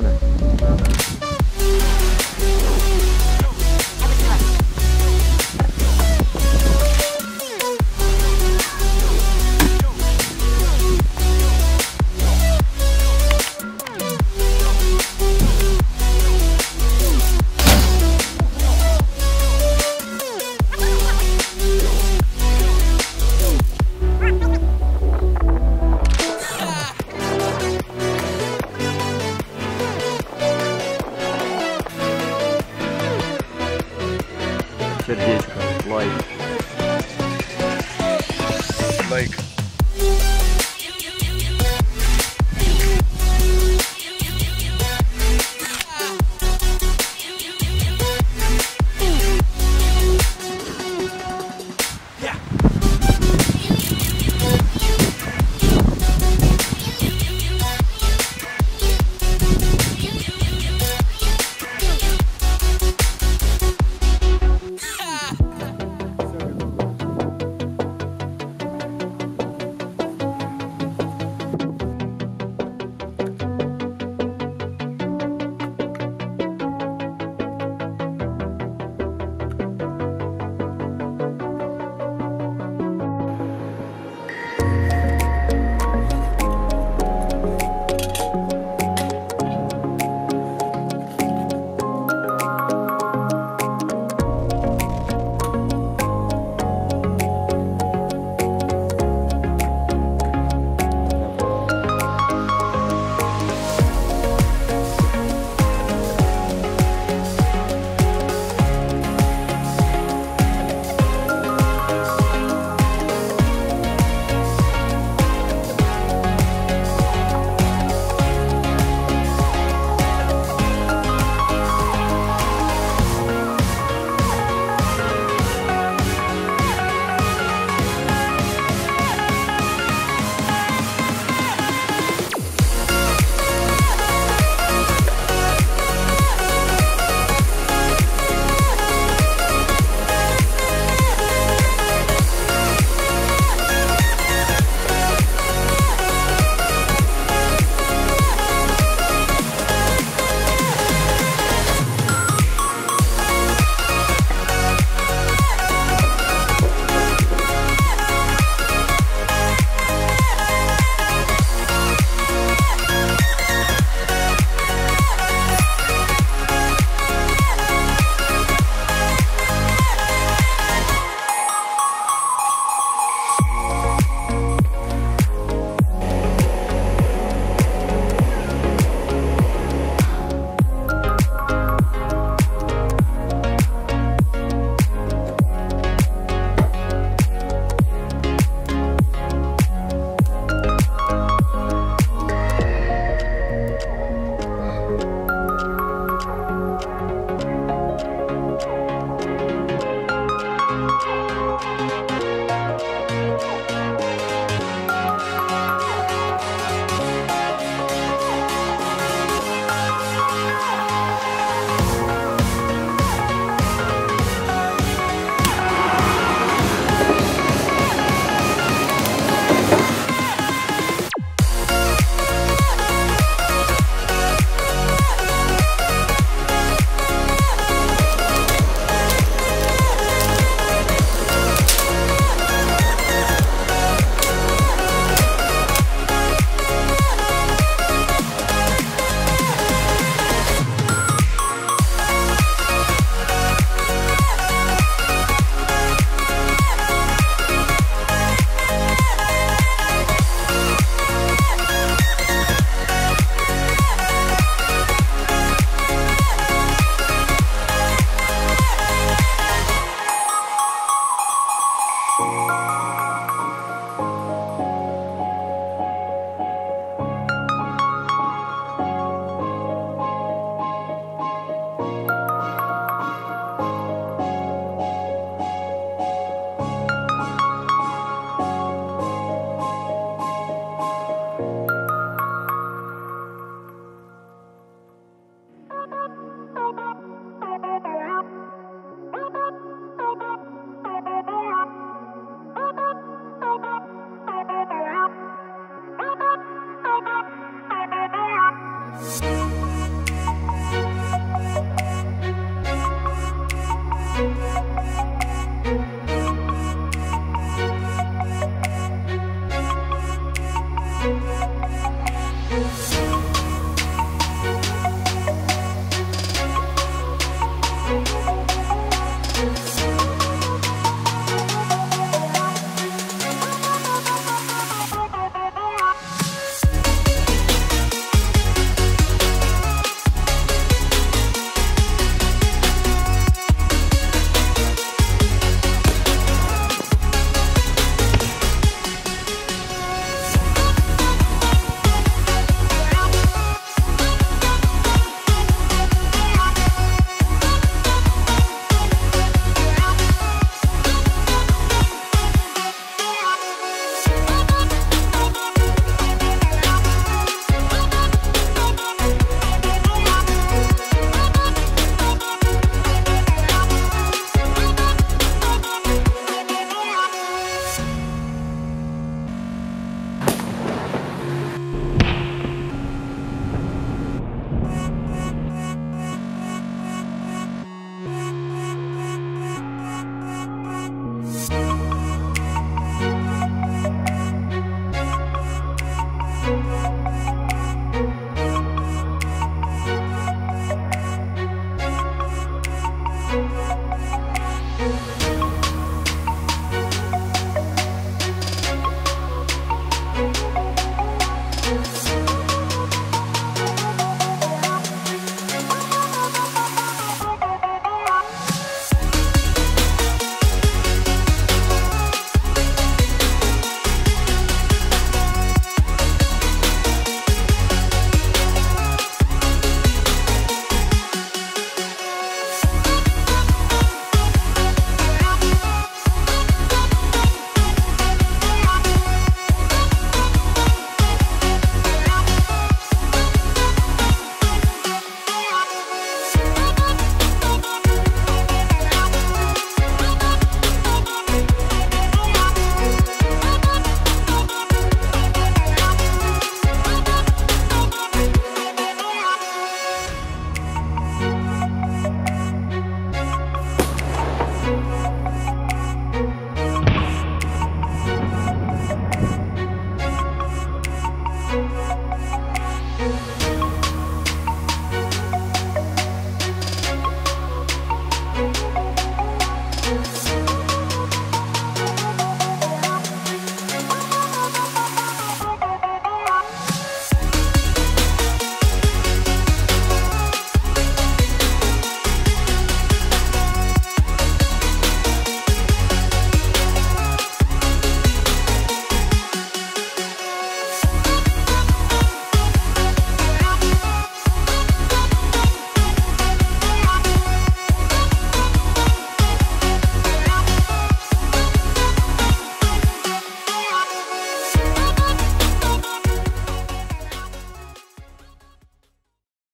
nada. сердечко, лайк. Лайк.